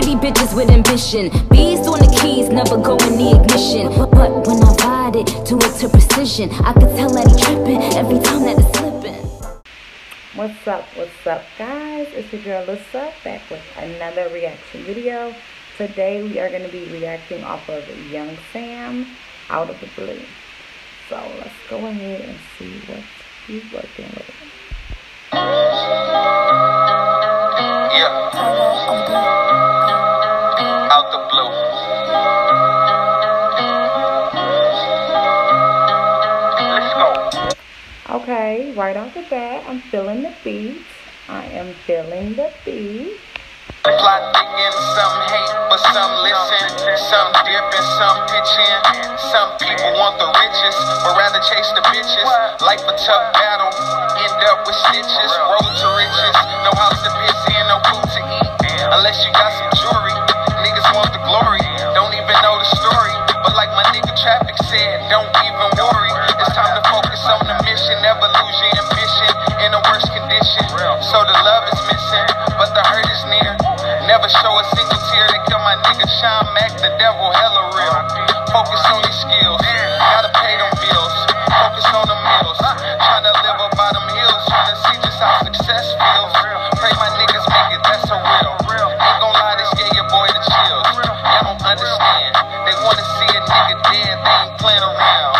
pretty bitches with ambition. Bees on the keys, never go in the ignition. But, when I ride it, do it to precision. I can tell that he tripping every time that it's slipping. What's up? What's up, guys? It's your girl Lissa back with another reaction video. Today we are going to be reacting off of Young Sam out of the blue. So let's go ahead and see what he's working with. Right off the bat, I'm feeling the beat. I am feeling the beat. Some hate, but some listen. Some dip and some pitch in. Some people want the riches, but rather chase the bitches. Life a tough battle, end up with stitches. Road to riches, no house to piss in, no food to eat. Unless you got some jewelry, niggas want the glory. Don't even know the story, but like my nigga Traffic said, don't even worry. Mission, never lose your ambition in the worst condition. So the love is missing, but the hurt is near. Never show a single tear. They kill my nigga Sean Mack, the devil hella real. Focus on your skills, gotta pay them bills. Focus on the meals, tryna live up by them hills, tryna see just how success feels. Pray my niggas make it, that's a real. Ain't gon' lie, this gave your boy the chills. Y'all don't understand. They wanna see a nigga dead, they ain't playing around.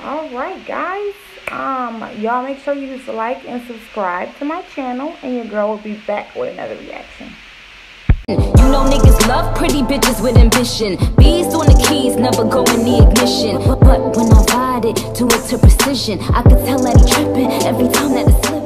All right, guys. Um, y'all make sure you just like and subscribe to my channel, and your girl will be back with another reaction. You know niggas love pretty bitches with ambition. Bees on the keys, never go in the ignition. But, when I ride it, it to precision. I can tell that he every time that